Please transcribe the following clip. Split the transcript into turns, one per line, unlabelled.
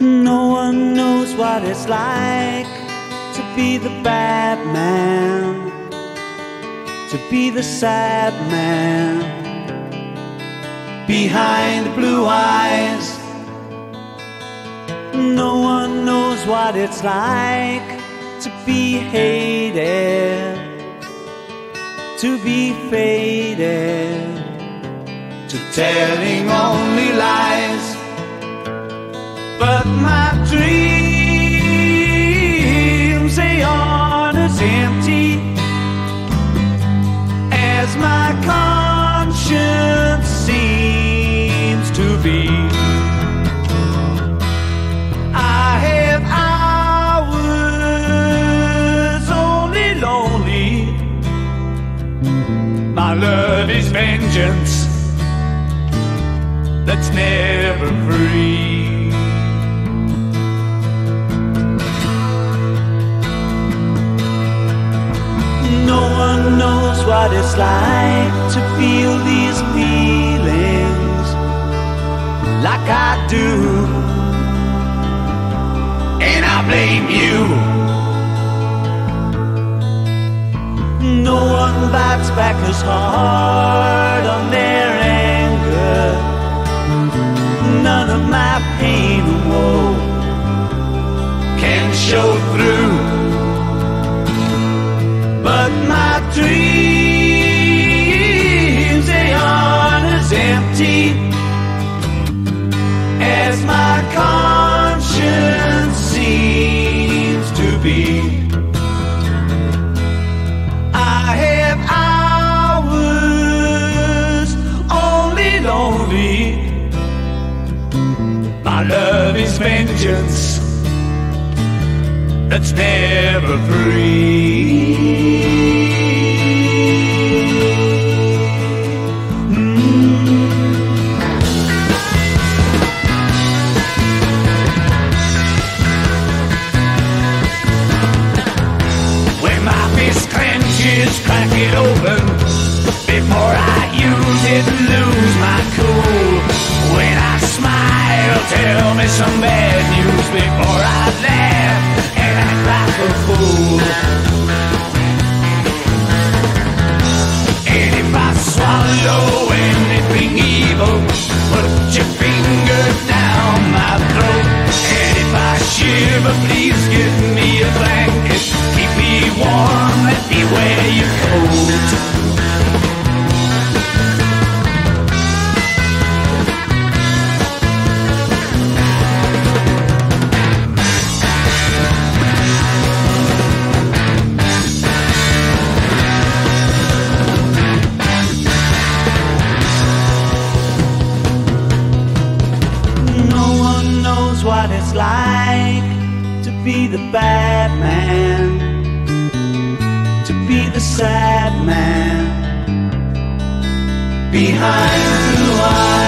No one knows what it's like to be the bad man, to be the sad man behind the blue eyes. No one knows what it's like to be hated, to be faded, to telling only lies. I have hours only lonely. My love is vengeance that's never free. No one knows what it's like to feel these like I do. And I blame you. No one bites back as hard be. I have hours only lonely. My love is vengeance that's never free. My fist clenches, crack it open before I use it, lose my cool. When I smile, tell me some bad news before I laugh and act like a fool. And if I swallow anything like to be the bad man, to be the sad man behind blue eyes.